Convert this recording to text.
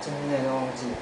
真的忘记了